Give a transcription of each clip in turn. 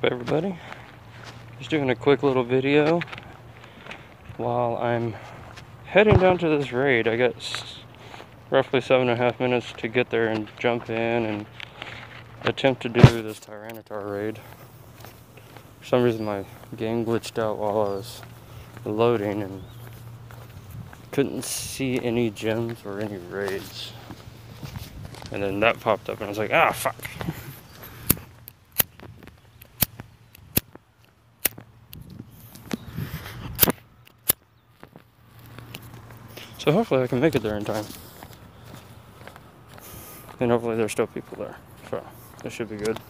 up everybody? Just doing a quick little video while I'm heading down to this raid. I got roughly seven and a half minutes to get there and jump in and attempt to do this Tyranitar raid. For some reason my game glitched out while I was loading and couldn't see any gyms or any raids. And then that popped up and I was like, ah, fuck. So hopefully I can make it there in time. And hopefully there's still people there. So it should be good.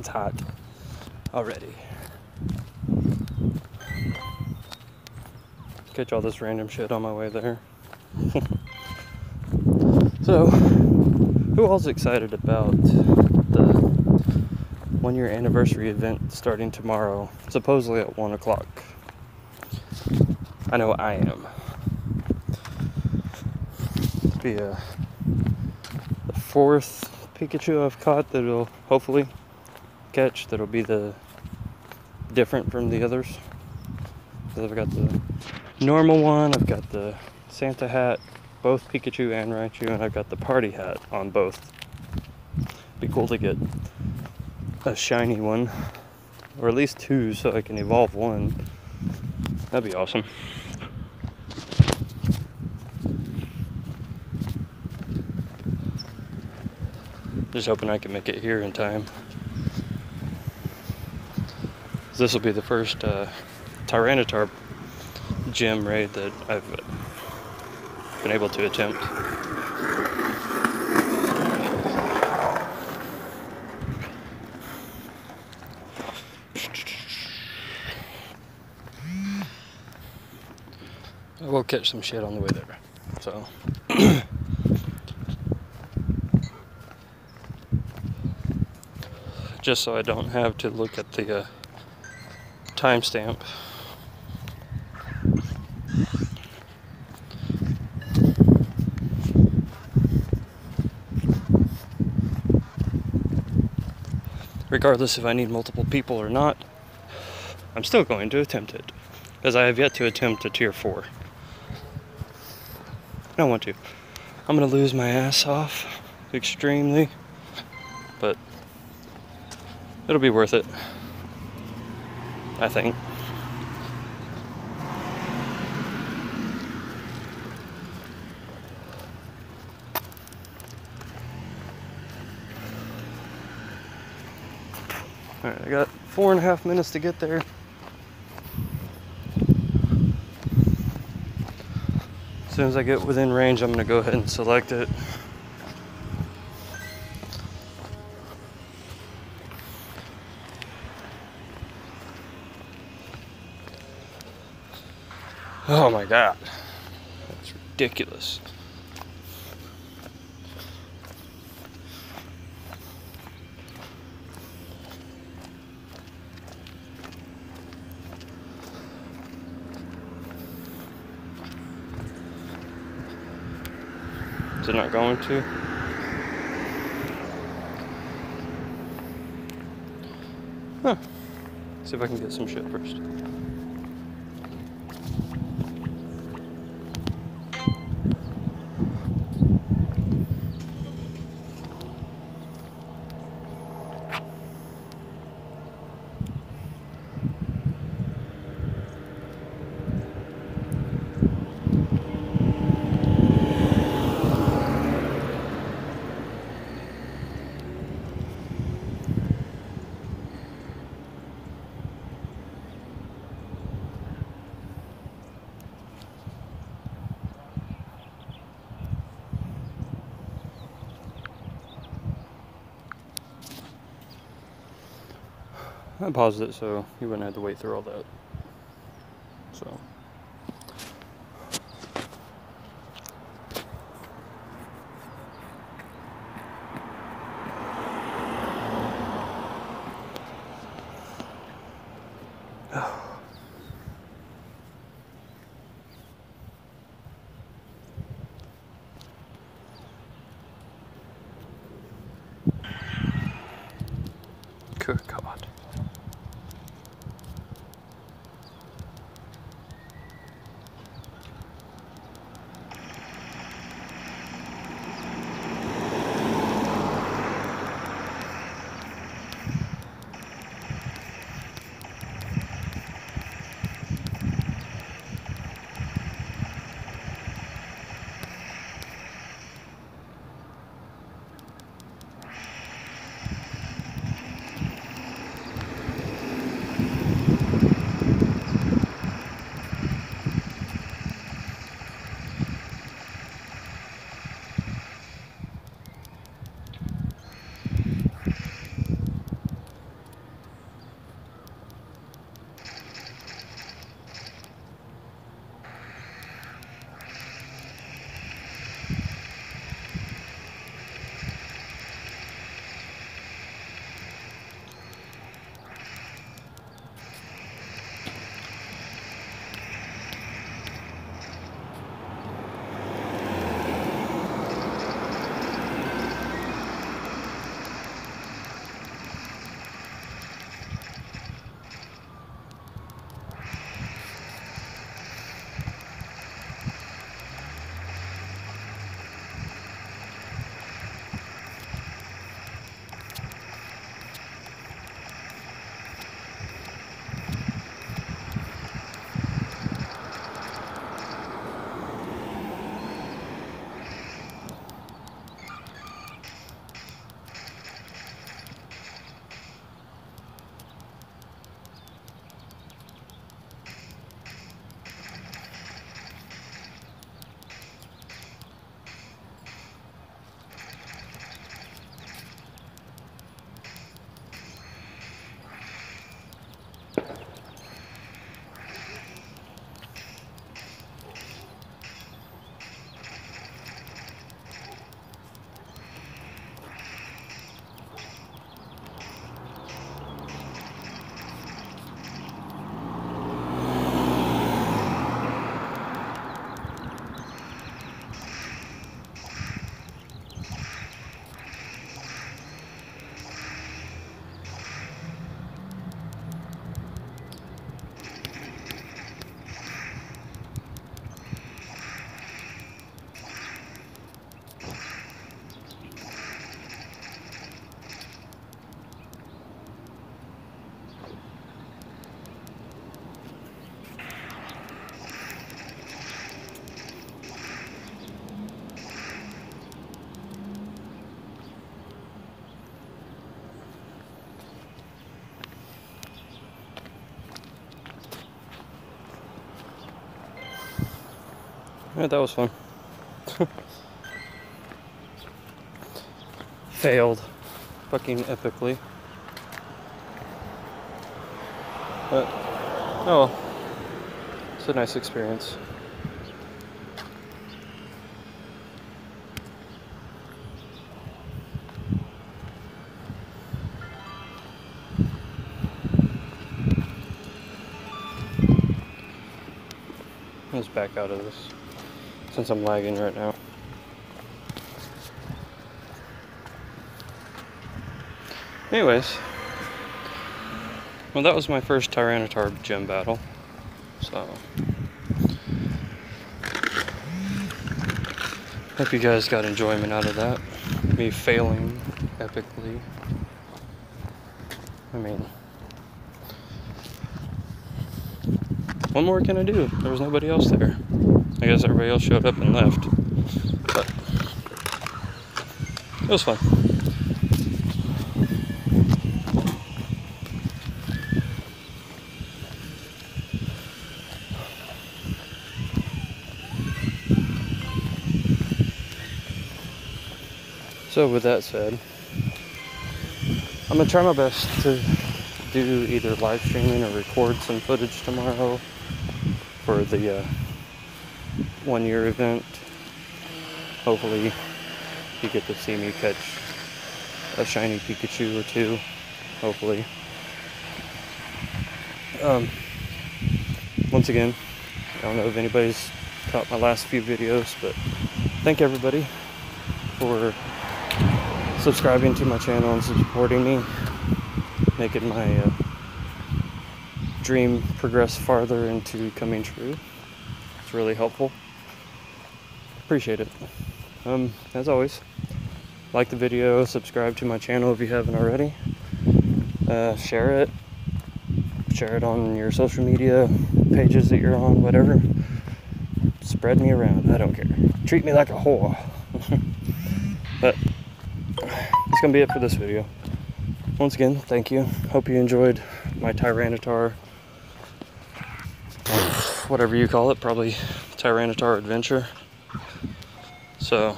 It's hot already. Catch all this random shit on my way there. so, who all's excited about the one year anniversary event starting tomorrow, supposedly at 1 o'clock? I know I am. Be a the fourth Pikachu I've caught that'll hopefully catch that'll be the different from the others. So I've got the normal one, I've got the Santa hat, both Pikachu and Raichu, and I've got the party hat on both. Be cool to get a shiny one, or at least two so I can evolve one. That'd be awesome. Just hoping I can make it here in time. This will be the first uh, Tyranitar gym raid that I've been able to attempt. I will catch some shit on the way there. So just so I don't have to look at the uh, timestamp. Regardless if I need multiple people or not, I'm still going to attempt it. Because I have yet to attempt a tier 4. I don't want to. I'm going to lose my ass off extremely. But it'll be worth it. I think. Alright, I got four and a half minutes to get there. As soon as I get within range, I'm going to go ahead and select it. Oh my god. That's ridiculous. Is it not going to? Huh. See if I can get some shit first. I paused it so you wouldn't have to wait through all that. Yeah, that was fun. Failed. Fucking epically. But, oh well. It's a nice experience. Let's back out of this since I'm lagging right now. Anyways, well that was my first Tyranitar gym battle, so hope you guys got enjoyment out of that. Me failing epically. I mean, what more can I do? There was nobody else there. I guess everybody else showed up and left. But it was fun. So with that said, I'm gonna try my best to do either live streaming or record some footage tomorrow for the uh, one year event. Hopefully, you get to see me catch a shiny Pikachu or two. Hopefully. Um, once again, I don't know if anybody's caught my last few videos, but thank everybody for subscribing to my channel and supporting me, making my uh, dream progress farther into coming true. It's really helpful. Appreciate it. Um, as always, like the video, subscribe to my channel if you haven't already. Uh, share it. Share it on your social media pages that you're on, whatever. Spread me around. I don't care. Treat me like a whore. but that's gonna be it for this video. Once again, thank you. Hope you enjoyed my Tyranitar, whatever you call it, probably Tyranitar adventure. So,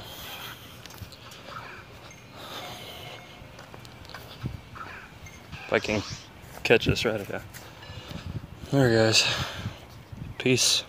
if I can catch this right, okay. There, guys. Peace.